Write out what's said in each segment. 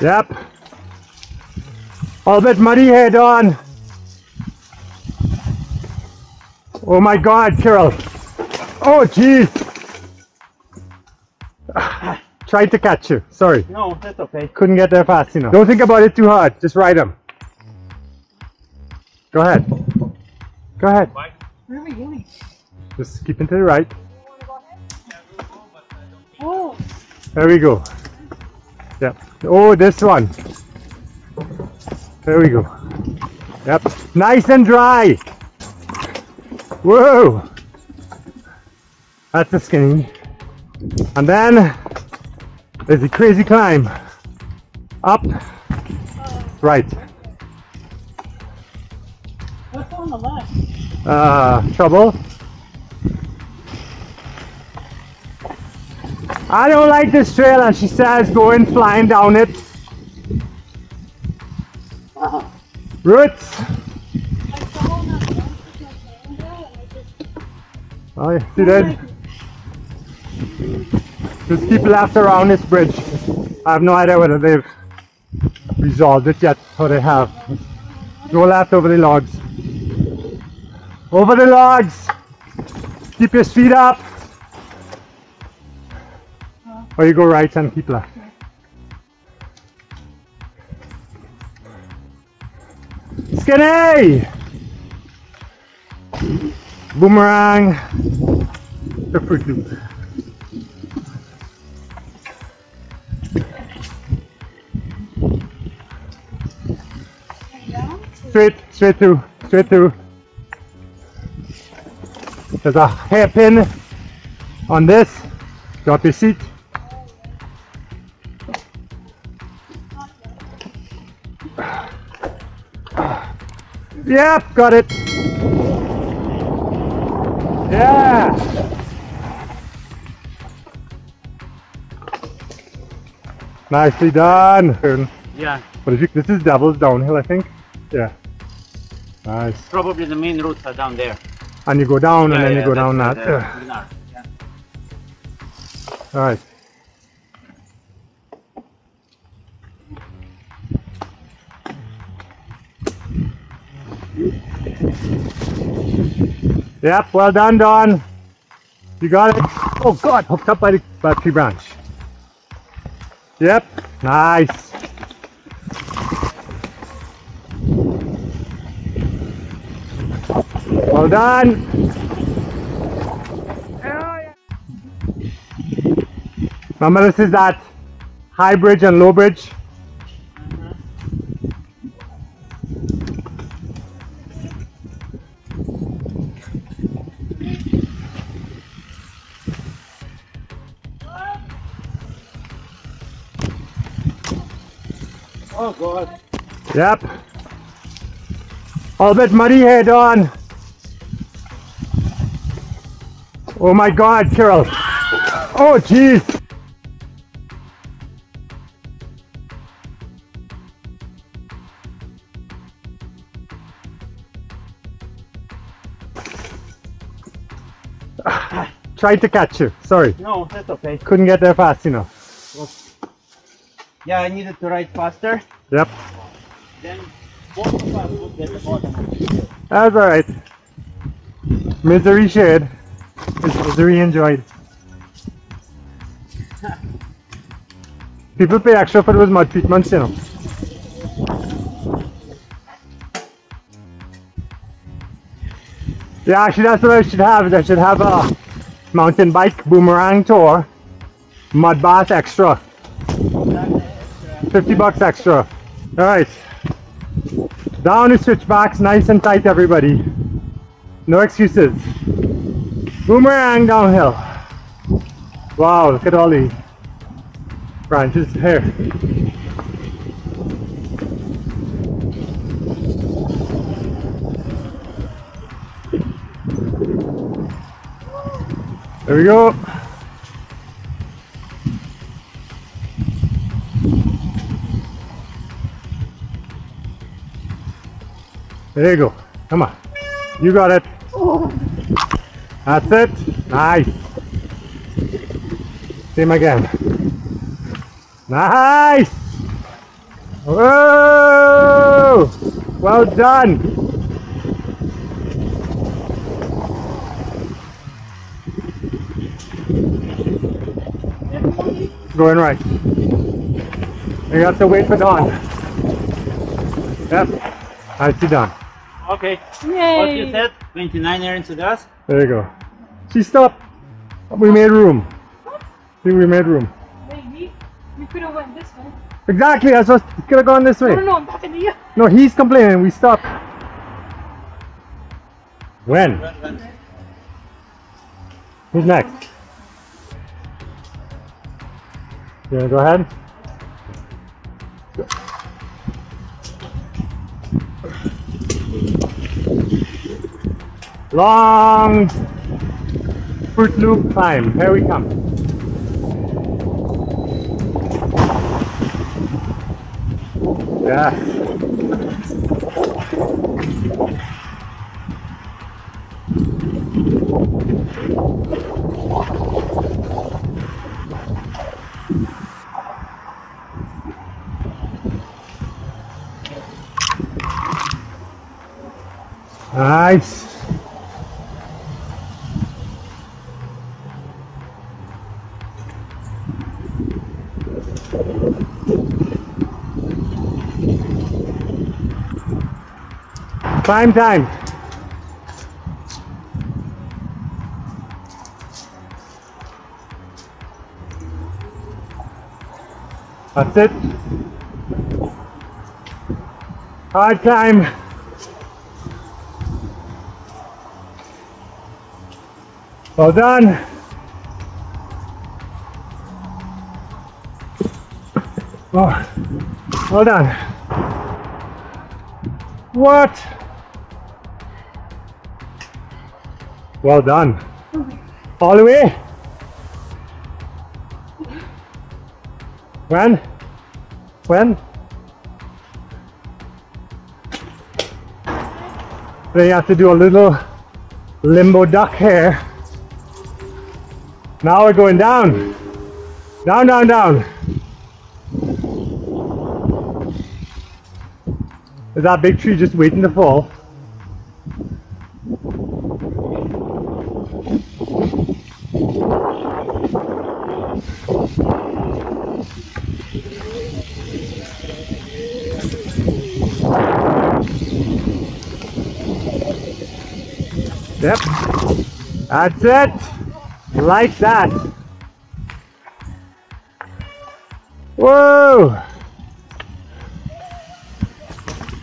Yep. All bit muddy head on. Oh my God, Carol. Oh, geez. Tried to catch you. Sorry. No, that's okay. Couldn't get there fast enough. Don't think about it too hard. Just ride them. Go ahead. Go ahead. Where are we going? Just keep into the right. Oh, There we go. Yep. Oh, this one. There we go. Yep. Nice and dry. Whoa. That's the skinny. And then there's a crazy climb. Up. Right. what's on the left? Uh, trouble. I don't like this trail, and she says going flying down it. Roots. Oh, yeah, see that? Just keep left around this bridge. I have no idea whether they've resolved it yet, or they have. Go left over the logs. Over the logs. Keep your feet up. Or you go right and keep left. Skinny! Boomerang. The Fruit Loop. Straight, straight through, straight through. There's a hairpin on this. Drop your seat. Yep, got it. Yeah. Nicely done. Yeah, is it? This is Devil's Downhill, I think. Yeah. Nice. probably the main routes are down there. And you go down and Yeah, then you go down that. the yeah. Alright. Yep, well done, Don. You got it. Oh God, hooked up by the by tree branch. Yep, nice. Well done. Remember this is that high bridge and low bridge. Oh god. Yep. All bit muddy here, Don. Oh my God, Carol. Oh jeez. Tried to catch you. Sorry. No, that's okay. Couldn't get there fast enough. Yeah, I needed to ride faster. Yep. Then both of us would get the bottom. That's alright. Misery shared. Misery enjoyed. People pay extra for those mud treatments, you know. Yeah, actually that's what I should have. I should have a mountain bike boomerang tour. Mud bath extra. 50 bucks extra. Alright. Down the switchbacks, nice and tight everybody. No excuses. Boomerang downhill. Wow, look at all the branches here. There we go. There you go. Come on. You got it. That's it. Nice. Same again. Nice. Whoa! Well done. Going right. You have to wait for Dawn. Yep. I see Dawn. Okay. Yay! What you said? 29 errands to us? There you go. She stopped. We made room. See, we made room. Maybe. You could have went this way. Exactly. I was could have gone this way. No, no, no, I'm talking to you. No, he's complaining. We stopped. When? Run, run. Who's next? You wanna go ahead? Long Fruit Loop climb. Here we come. Yes. Nice. Climb time. That's it. Hard time. Well done. Oh, well done. What? Well done. All the way. When? When? Then you have to do a little limbo duck here. Now we're going down. Down, down, down. Is that big tree just waiting to fall? Yep. That's it. Like that. Whoa.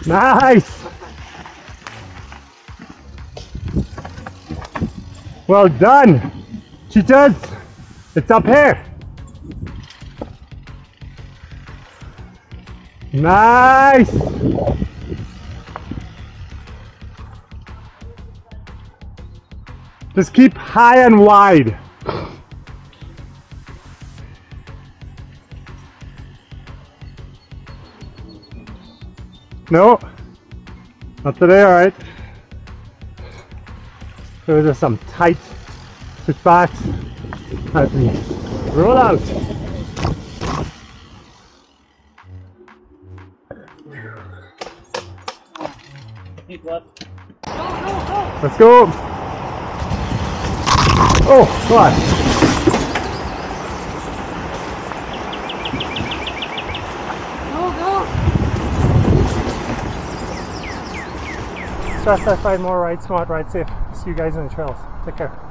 Nice. Well done. Cheetahs. It's up here. Nice. Just keep high and wide. No, not today, alright. Those are some tight switchbacks as we roll out. Keep up. Let's go. Oh, God. Go, go. Stress that side more, right? Smart, right? Safe. See you guys in the trails. Take care.